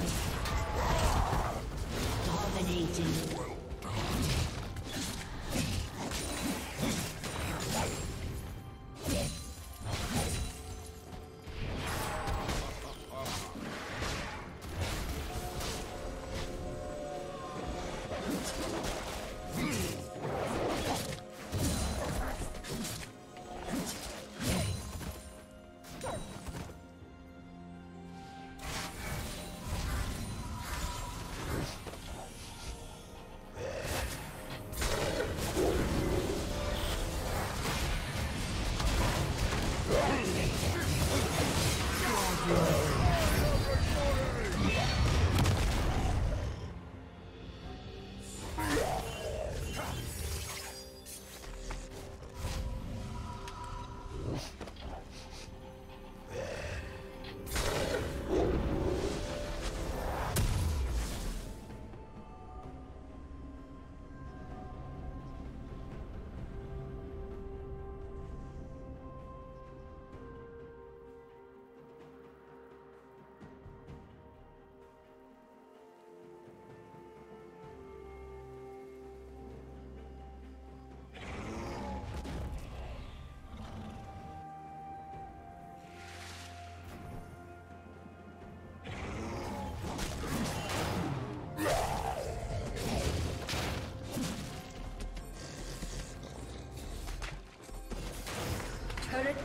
down.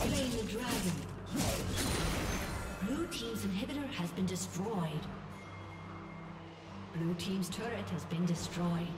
slain the dragon. Blue team's inhibitor has been destroyed. Blue team's turret has been destroyed.